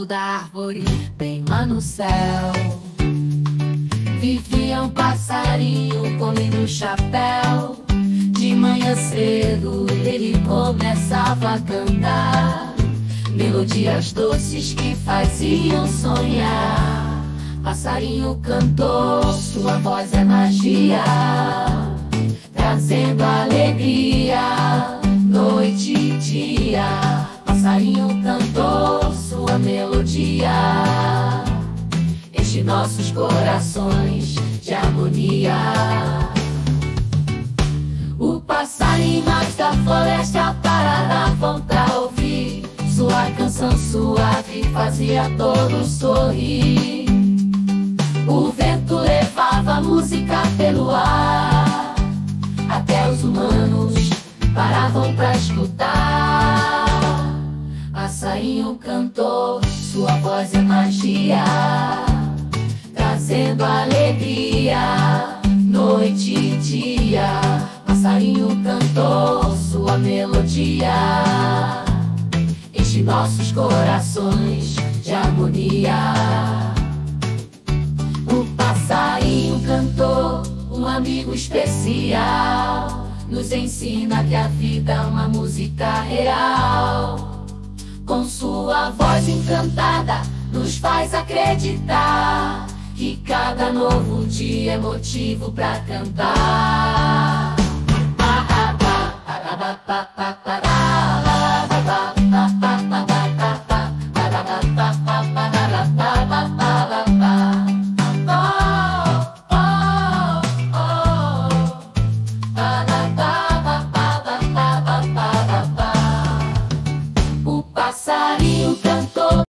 da árvore, bem lá no céu. Vivia um passarinho com lindo chapéu. De manhã cedo ele começava a cantar melodias doces que faziam sonhar. Passarinho cantou, sua voz é magia, trazendo alegria, noite e dia. Passarinho cantou melodia, enche nossos corações de harmonia. O passarinho da floresta Paraná pra ouvir. Sua canção suave fazia todos sorrir. O vento levava música sua voz é magia Trazendo alegria, noite e dia. Passarinho cantou sua melodia Enche nossos corações de harmonia. O passarinho cantou um amigo especial Nos ensina que a vida é uma música real com sua voz encantada, nos faz acreditar que cada novo dia é motivo para cantar. Oh, oh, oh, passar.